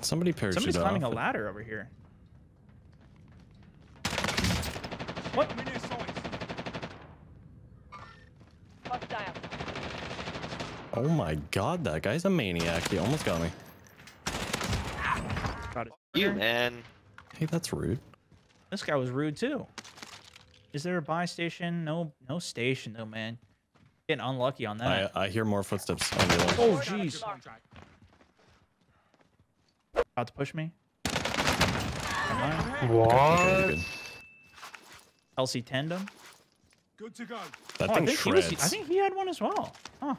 Somebody parachuted Somebody's climbing a ladder over here. What? Enemy near sights. Hostile. Oh my god, that guy's a maniac. He almost got me. Got it. You man. Hey, that's rude. This guy was rude too. Is there a buy station? No, no station though, man. Getting unlucky on that. I, I hear more footsteps on your oh, Right jeez. To contact. About to push me. What? good. I? LC tandem. Good to go. That Oh, I thing think he was. I think he had one as well. Huh.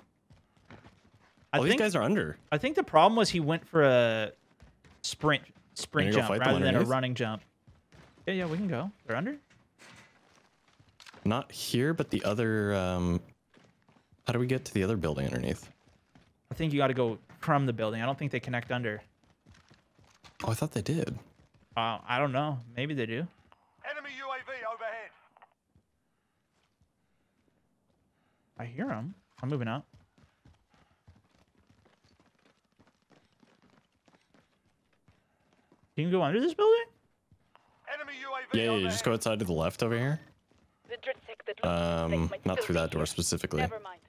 I All think. these guys are under. I think the problem was he went for a sprint sprint jump rather than a running jump. Yeah, yeah, we can go. They're under. Not here, but the other. Um, how do we get to the other building underneath? I think you got to go from the building. I don't think they connect under. Oh, I thought they did. Uh, I don't know. Maybe they do. Enemy UAV overhead. I hear them. I'm moving up. You can go under this building? Enemy UAV Yeah, yeah, you just go outside to the left over here. The Dritzik, the Dritzik Um, not through that door specifically, Never mind.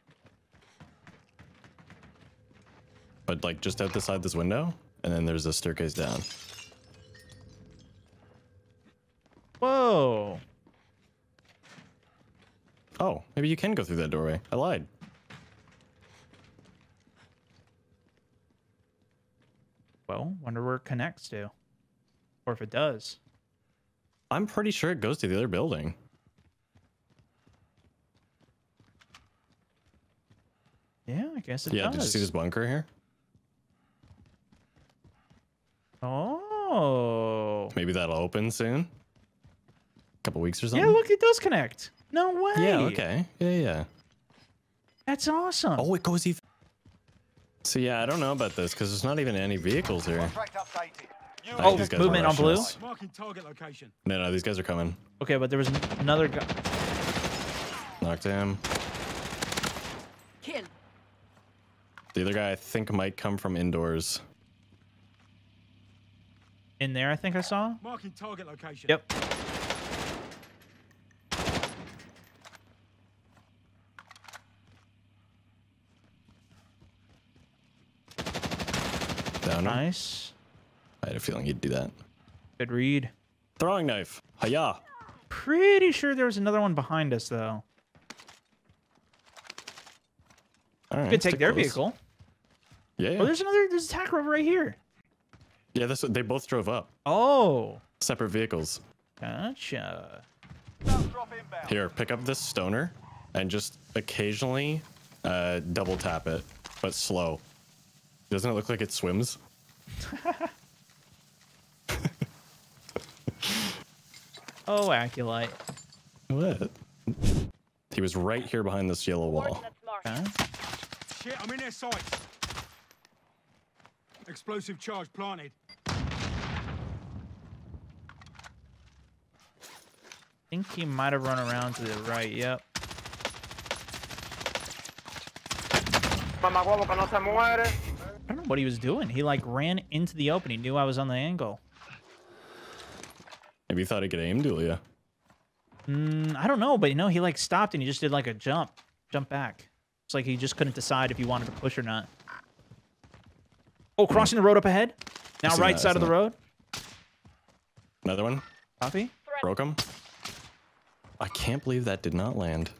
but like just out the side this window, and then there's a staircase down. Whoa. Oh, maybe you can go through that doorway. I lied. Well, wonder where it connects to. Or if it does. I'm pretty sure it goes to the other building. Yeah, I guess it yeah, does. Yeah, did you see this bunker here? Oh. Maybe that'll open soon. A couple weeks or something. Yeah, look, it does connect. No way. Yeah, okay. Yeah, yeah. That's awesome. Oh, it goes even. So yeah, I don't know about this because there's not even any vehicles here. I think Oh, these guys are movement on blue? us. Marking target location. No, no, these guys are coming. Okay, but there was another guy. Knocked him. Kill. The other guy I think might come from indoors. In there, I think I saw. Marking target location. Yep. Down. Nice. I had a feeling he'd do that. Good read. Throwing knife. Hiya. Pretty sure there was another one behind us, though. All right. Could take stick their close. vehicle. Yeah, Oh, there's another. There's a attacker over right here. Yeah that's what, they both drove up. Oh, Separate vehicles. gotcha. Here, pick up this stoner and just occasionally uh, double tap it, but slow. Doesn't it look like it swims? Oh, Aculite. What? He was right here behind this yellow wall. Huh? Shit, I'm in their sights. Explosive charge planted. Think he might have run around to the right. Yep. Mamá huevo que no se muere. I don't know what he was doing. He like ran into the open. He knew I was on the angle. Maybe you thought he could aim duel you. Mm, I don't know, but you know, he like stopped and he just did like a jump, jump back. It's like he just couldn't decide if he wanted to push or not. Oh, crossing the road up ahead. Now right that, side of the seen road. Another one? Copy. Broke him? I can't believe that did not land.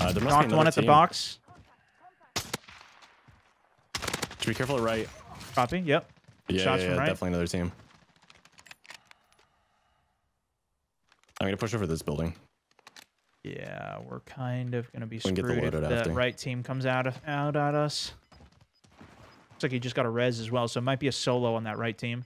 Uh, there must Knocked one at the box. Just be careful at right. Copy. Yep. Yeah, Shots yeah, from yeah, right. definitely another team. I'm gonna push over this building. Yeah, we're kind of gonna be can get the screwed if the after. right team comes out of, out at us. Looks like he just got a res as well, so it might be a solo on that right team.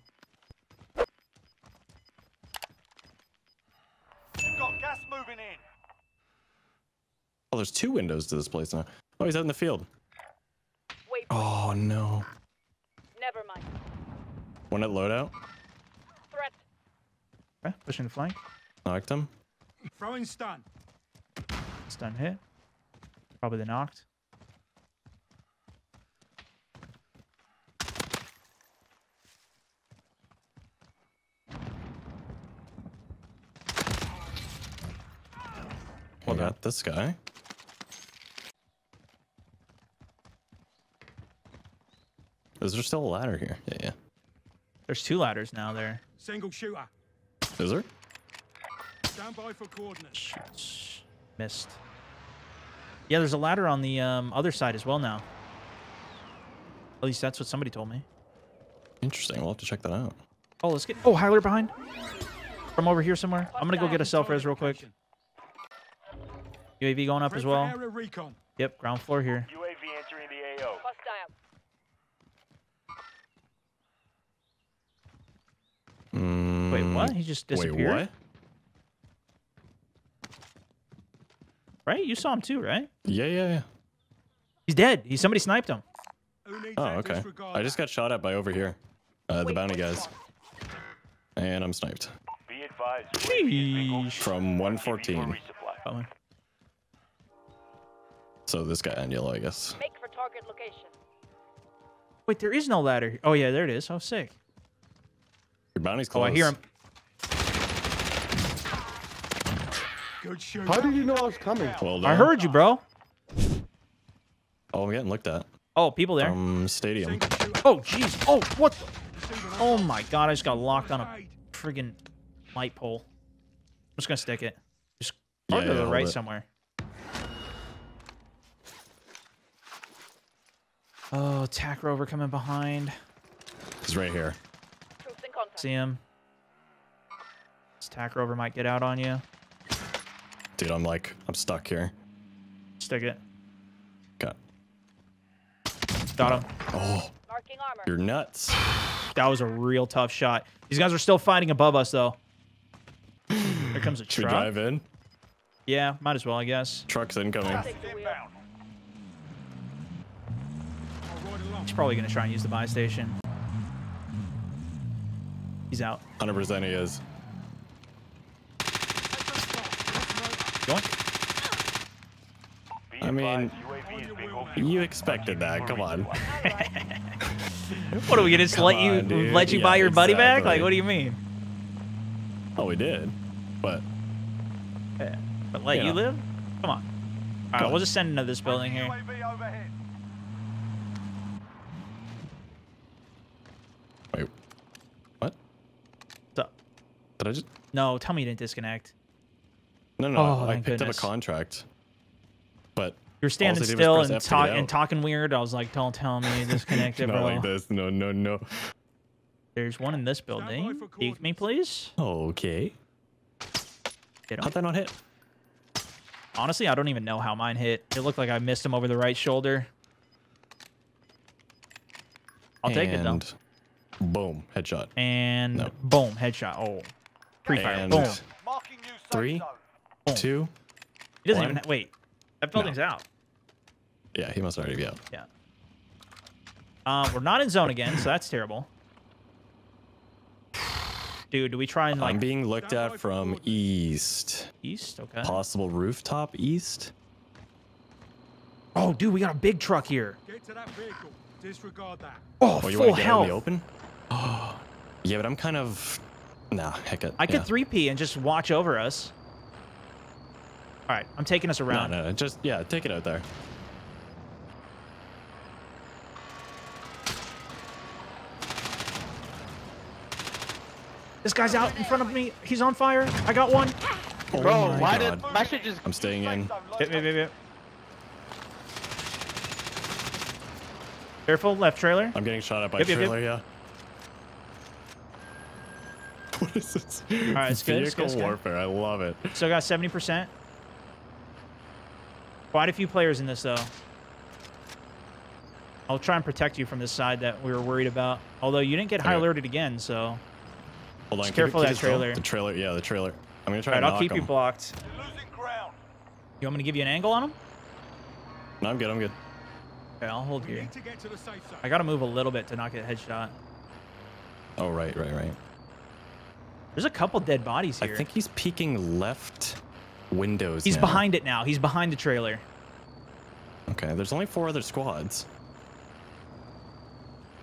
there's two windows to this place now. Oh, he's out in the field. Wait, oh, no. Never mind. One at loadout. Threat. Okay, pushing flank. Knocked him. Throwing stun. Stun hit. Probably the knocked. Well, yeah. not this guy. Is there still a ladder here? Yeah, yeah. There's two ladders now there. Single shooter. Is there? Stand by for coordinates. Shoots. Missed. Yeah, there's a ladder on the um, other side as well now. At least that's what somebody told me. Interesting. We'll have to check that out. Oh, let's get. Oh, Hyler behind. From over here somewhere. I'm gonna go get a self res real quick. UAV going up as well. Yep, ground floor here. UAV entering the AO. Hostile. Mm, Wait, what? He just disappeared. Wait, what? Right? You saw him too, right? Yeah, yeah, yeah. He's dead. He somebody sniped him. Oh, okay. I just got shot at by over here. Uh, the bounty guys. And I'm sniped. Be advised. UAV is bingo. Sheesh. From 114. UAV. Coming. So this guy on yellow, I guess. Make for target location. Wait, there is no ladder. Oh yeah, there it is. Oh, sick. Your bounty's Oh, close. I hear him. Good shoot. How did you know I was coming? Well I heard you, bro. Oh, I'm getting looked at. Oh, people there. Um, stadium. Oh, jeez. Oh, what? Oh my god, I just got locked on a friggin' light pole. I'm just gonna stick it. Just Yeah, to yeah, the right it. somewhere. Oh, tac rover coming behind. He's right here. Troops in contact. See him. This tac rover might get out on you. Dude, I'm like, I'm stuck here. Stick it. Got. Got him. Oh, Marking armor. you're nuts. That was a real tough shot. These guys are still fighting above us, though. Here comes a Should we truck. drive in? Yeah, might as well, I guess. Truck's incoming. Take the wheel. Inbound. I'll ride along. He's probably gonna try and use the buy station. He's out. 100% he is. Going. Be I mean, advised, UAV is bingo fuel. You expected that. Come on. What are we gonna just let you on, let you Yeah, buy your buddy back? Like, what do you mean? Oh, we did. But Yeah. But let Yeah. you live? Come on. All right, on. we'll just send into this building here. Wait. What? What's up? Did I just? No, tell me you didn't disconnect. No, no. Oh, I thank picked goodness. up a contract. But You were standing I was still and, F talk, and talking weird. I was like, don't tell me you disconnected, not bro. like this. No, no, no. There's one in this building. Peek me, please. Okay. Hit him. How'd that not hit? Honestly, I don't even know how mine hit. It looked like I missed him over the right shoulder. I'll take it though. Boom. Headshot. And No. boom, headshot. Oh, pre-fire. And Boom. Marking you Three. Zone. Boom. Two. He doesn't one. even ha- wait. That building's out. Yeah, he must already be out. Yeah. Um, we're not in zone again, so that's terrible. Dude, do we try and like I'm being looked at from east. east? Okay. Possible rooftop east. Oh, dude, we got a big truck here. Get to that vehicle. Disregard that. Oh, Oh, you full want to get out health. in the open? yeah, but I'm kind of. Nah, heck it. I could 3P and just watch over us. All right, I'm taking us around. no, no, just yeah, take it out there. This guy's out in front of me. He's on fire. I got one. Oh Bro, why God. did my shit just I'm staying in. Hit me, baby. Careful, left trailer. I'm getting shot at by Yep, yep, yep. trailer. Yeah. What is this? right, it's good, it's good, Vehicle it's good. warfare. I love it. Still got 70%. Quite a few players in this, though. I'll try and protect you from this side that we were worried about. Although you didn't get high Okay. alerted again, so... Hold on. Just careful of keep that trailer. The trailer. Yeah, the trailer. I'm gonna try All right, to I'll knock keep you him. blocked. You're. You want me to give you an angle on him? No, I'm good. I'm good. Okay, I'll hold We you. need to get to the safe zone. I gotta move a little bit to not get headshot. Oh right, right, right. There's a couple dead bodies here. I think he's peeking left windows. He's now. behind it now. He's behind the trailer. Okay, there's only four other squads.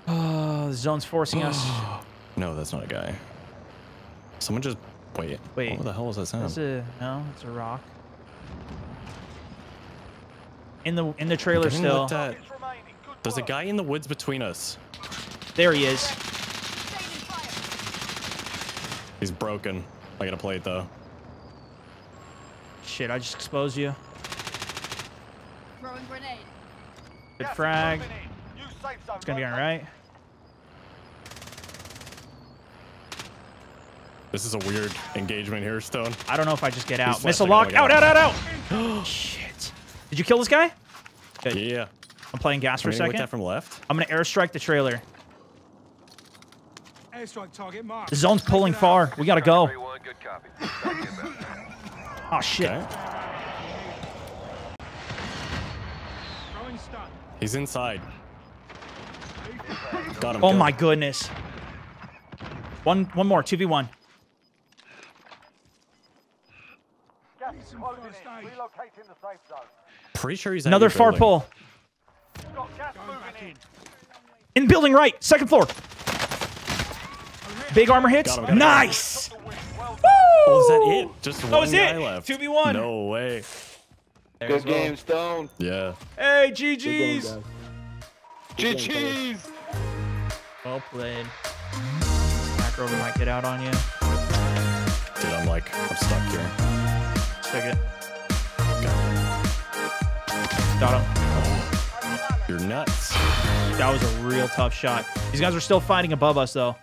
Oh, the zone's forcing us. No, that's not a guy. Someone just wait. Wait. What the hell was that sound? That's a no. It's a rock. in the in the trailer still. at. It's remaining. Good There's a guy in the woods between us. There he is. He's broken. I got a plate though. Shit, I just exposed you. Throwing grenade. Good Gas frag. moving in. Use safe zone It's gonna be located. alright. This is a weird engagement here, Stone. I don't know if I just get out. He's Missile lock. My Out, out, out, out. Shit. Did you kill this guy? Good. Yeah. I'm playing gas for a Can you look second. at from left? I'm gonna airstrike the trailer. Airstrike target marked. The zone's pulling far. We gotta go. Oh shit. Okay. He's inside. Got him. Oh my goodness. One one more. 2v1. Gas is closing first in. aid. Relocating the safe zone. Pretty sure he's Another far building. pull. Got gas Going moving back in. in. In building right. Second floor. Big armor hits. Got got him. Nice. Took the win. Well Oh, is that it? Just That one was guy it. left. 2v1. No way. Good game, Stone. Yeah. Hey, GG's. GG's. Well played. Macro might get out on you. Dude, I'm like, I'm stuck here. Check it. Got him. You're nuts. That was a real tough shot. These guys are still fighting above us, though.